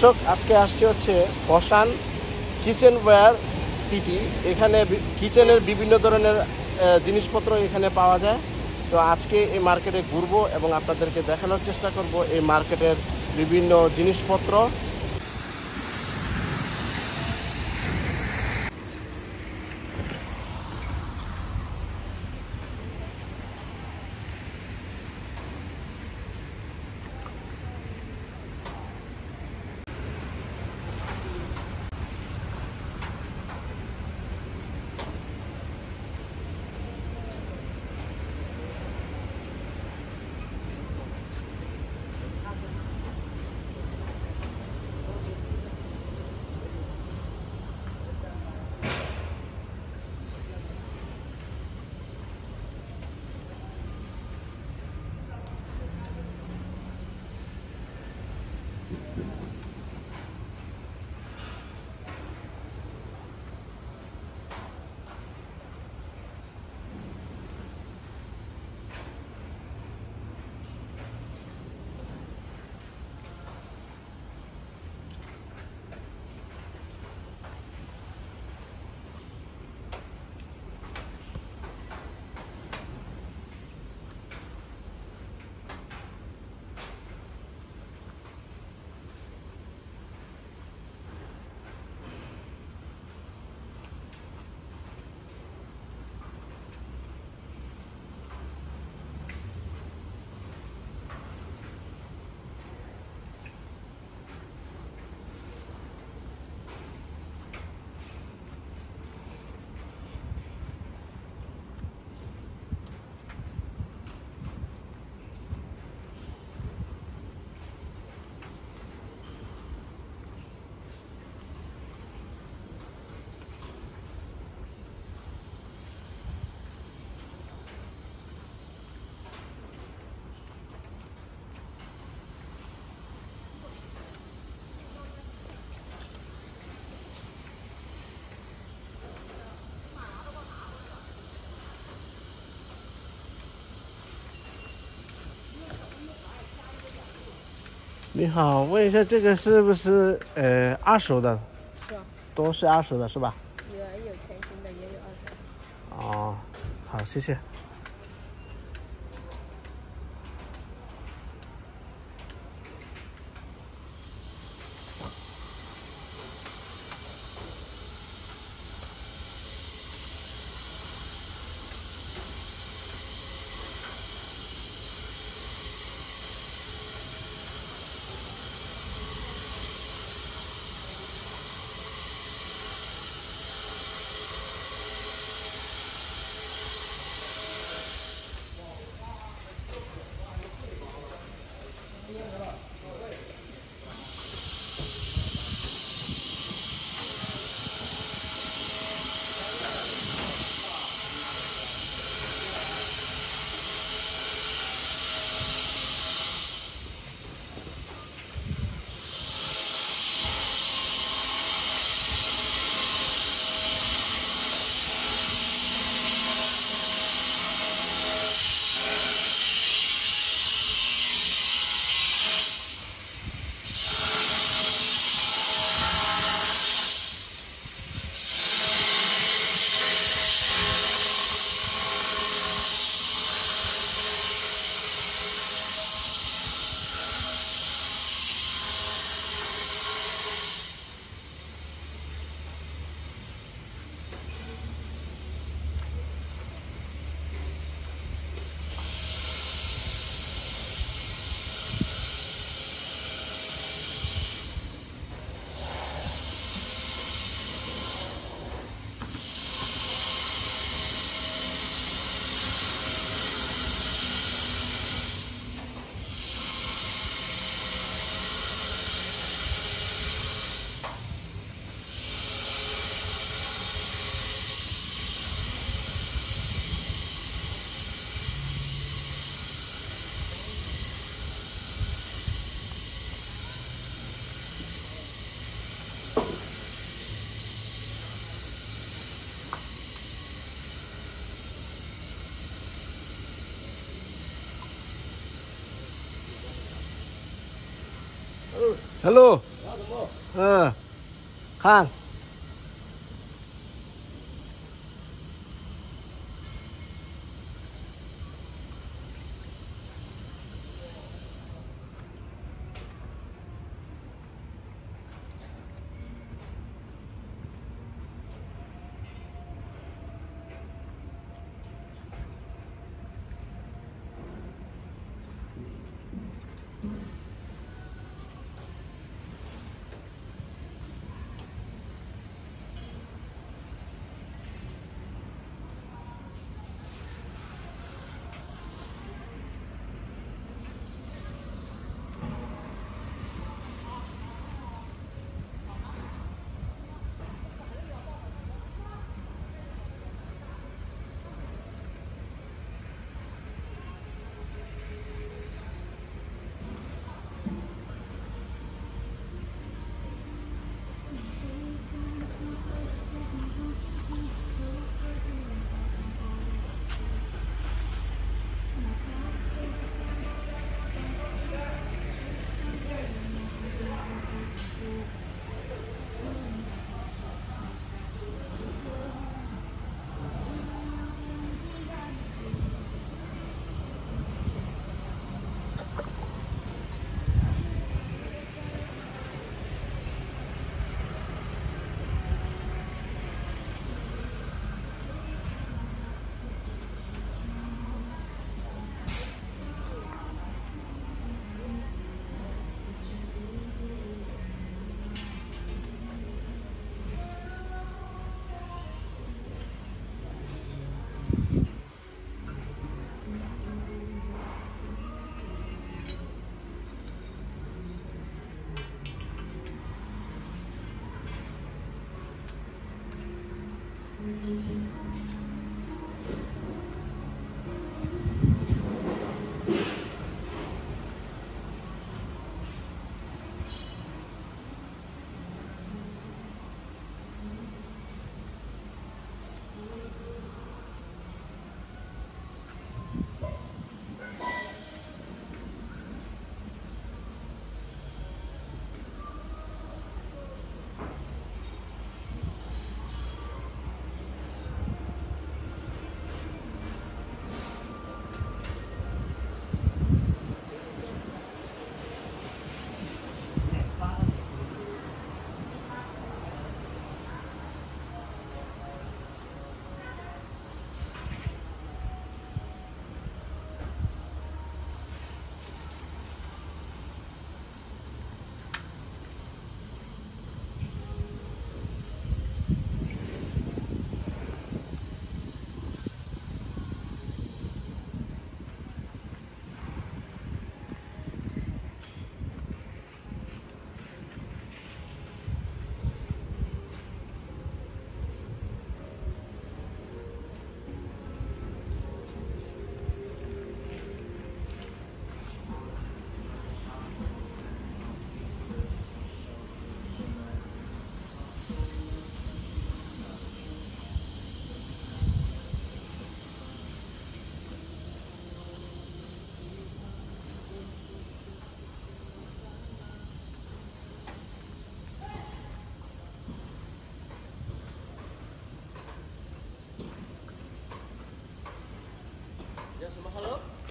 দর্শক, আজকে আসছে হচ্ছে ফসান কিচেন ওয়্যার সিটি। এখানে কিচেনের বিভিন্ন ধরনের জিনিসপত্র এখানে পাওয়া যায়। তো আজকে এই মার্কেটে ঘুরবো এবং আপনাদেরকে দেখানোর চেষ্টা করব এই মার্কেটের বিভিন্ন জিনিসপত্র। 你好，问一下这个是不是呃二手的？是啊，都是二手的是吧？有有全新的，也有二手的。哦，好，谢谢。 ฮัลโหลเออ ข้าง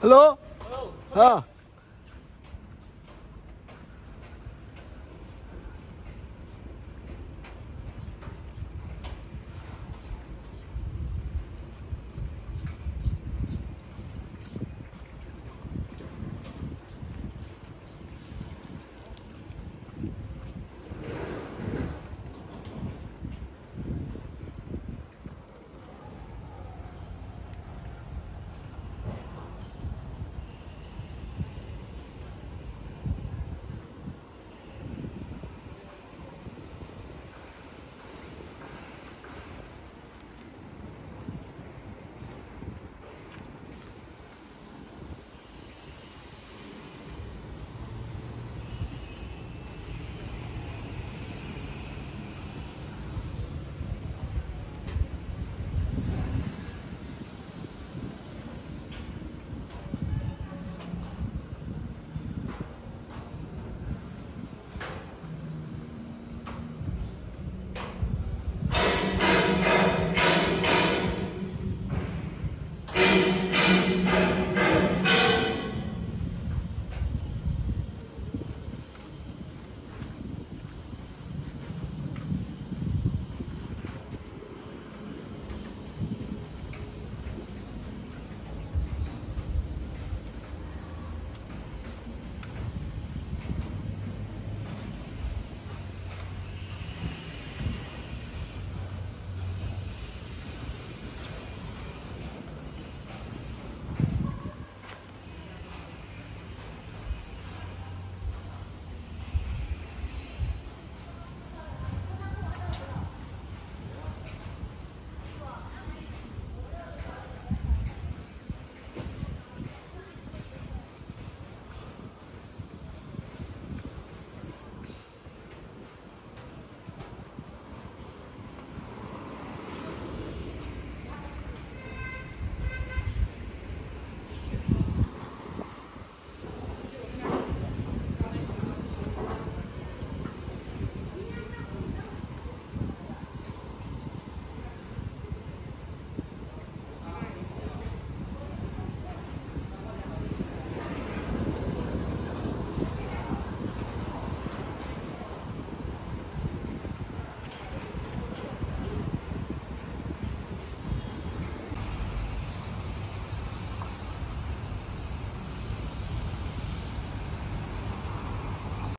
Hello? Hello.